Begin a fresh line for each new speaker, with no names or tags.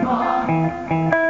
What's